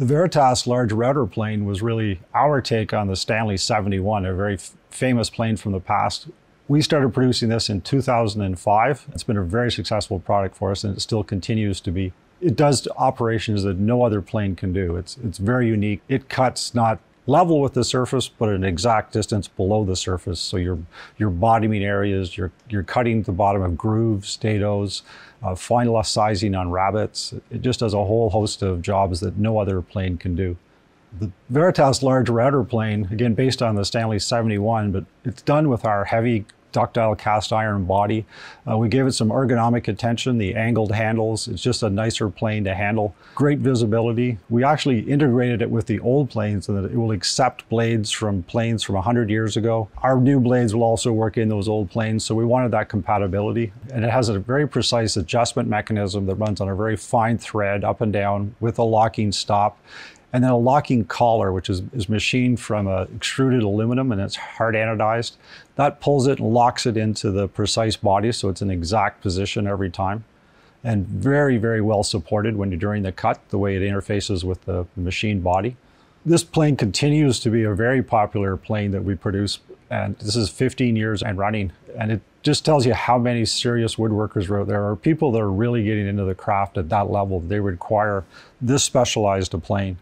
The Veritas large router plane was really our take on the Stanley 71, a very famous plane from the past. We started producing this in 2005. It's been a very successful product for us and it still continues to be. It does operations that no other plane can do. It's, it's very unique. It cuts not level with the surface, but an exact distance below the surface. So your your bottoming areas, you're you're cutting the bottom of grooves, dados, uh, fine sizing on rabbets. It just does a whole host of jobs that no other plane can do. The Veritas large router plane, again based on the Stanley 71, but it's done with our heavy ductile cast iron body. Uh, we gave it some ergonomic attention, the angled handles. It's just a nicer plane to handle. Great visibility. We actually integrated it with the old planes so that it will accept blades from planes from 100 years ago. Our new blades will also work in those old planes, so we wanted that compatibility. And it has a very precise adjustment mechanism that runs on a very fine thread up and down with a locking stop and then a locking collar, which is, is machined from extruded aluminum and it's hard anodized. That pulls it and locks it into the precise body, so it's an exact position every time. And very, very well supported when you're during the cut, the way it interfaces with the machine body. This plane continues to be a very popular plane that we produce, and this is 15 years and running. And it just tells you how many serious woodworkers there are people that are really getting into the craft at that level. They require this specialized a plane.